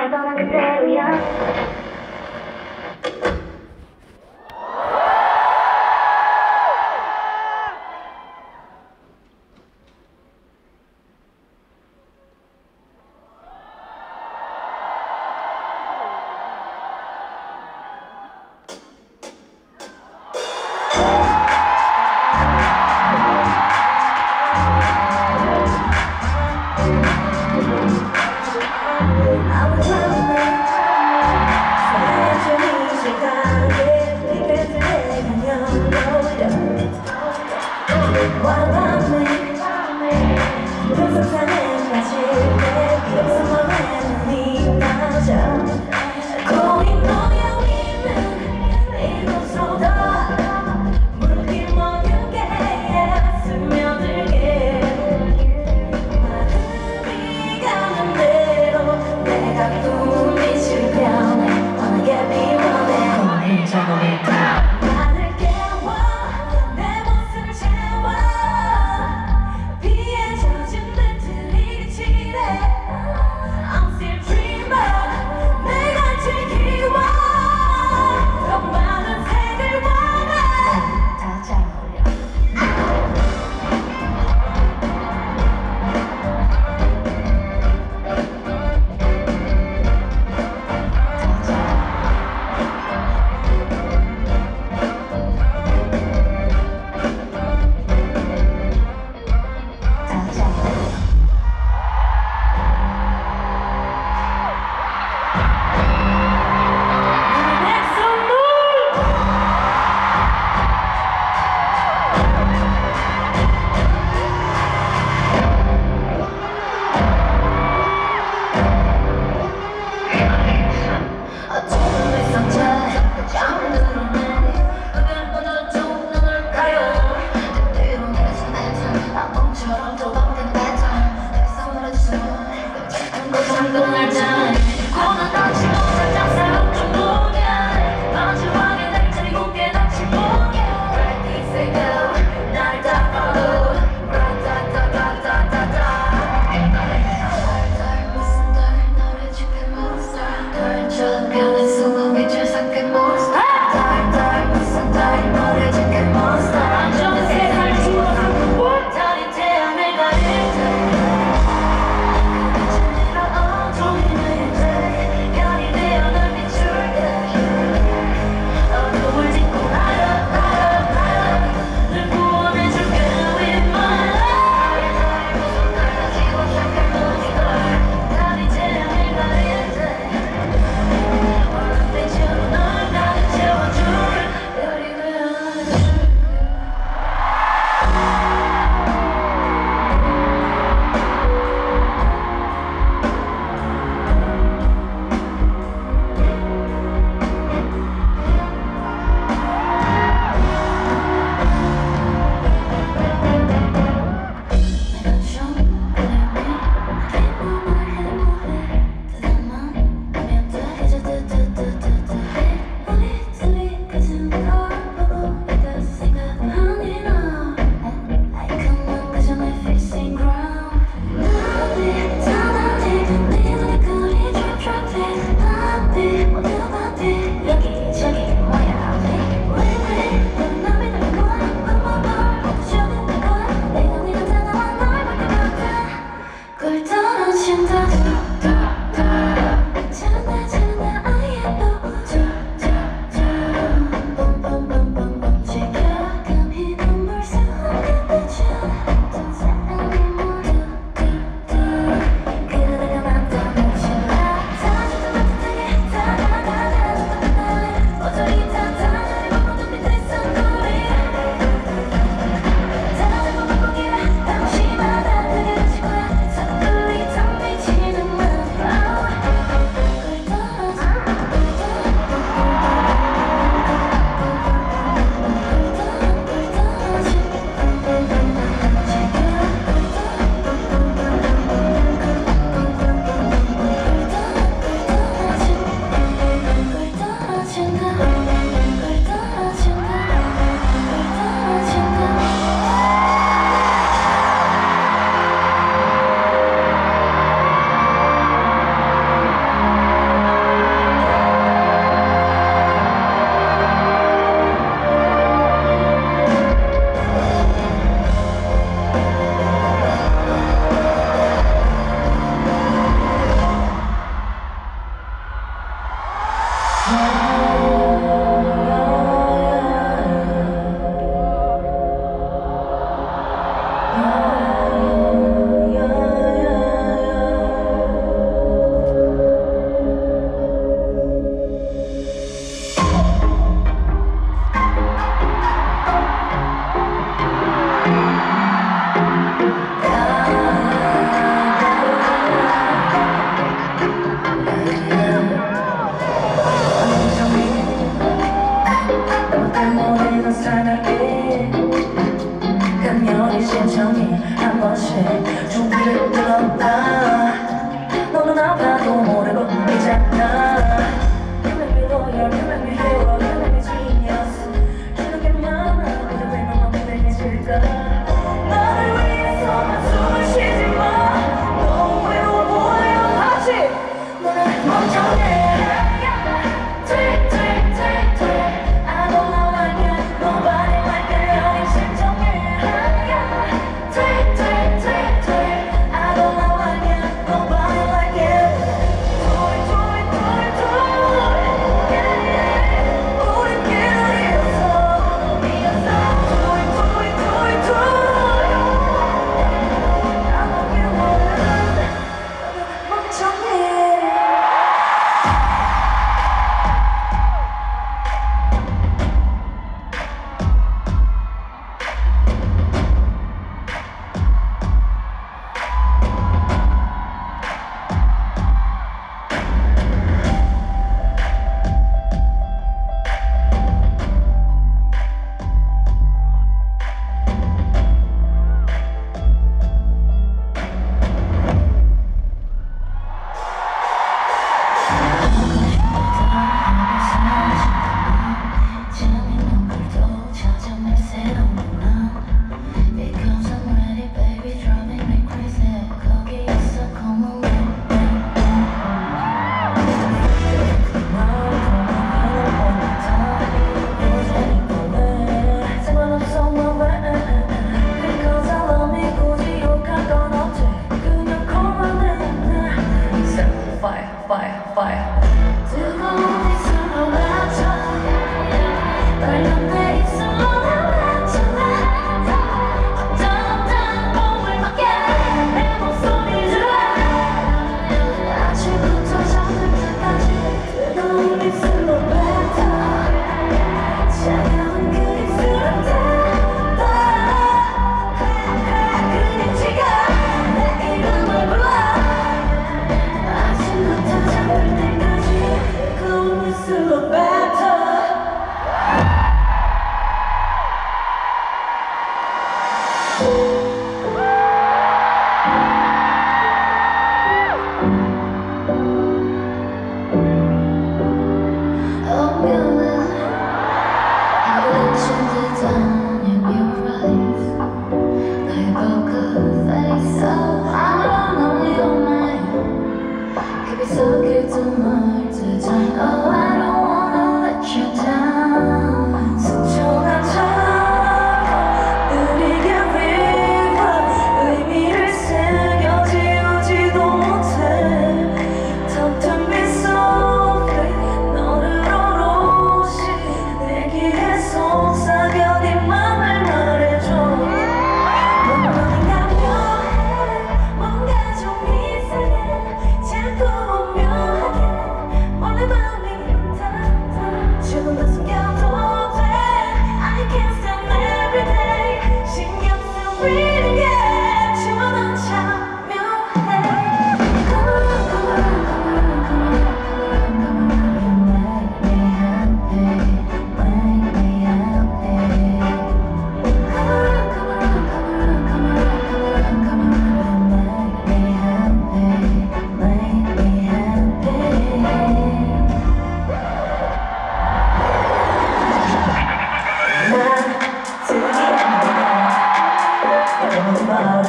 I'm not going to tell you.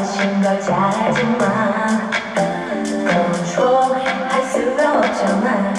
훨씬 더 잘하지만 컨트롤 할 수가 없잖아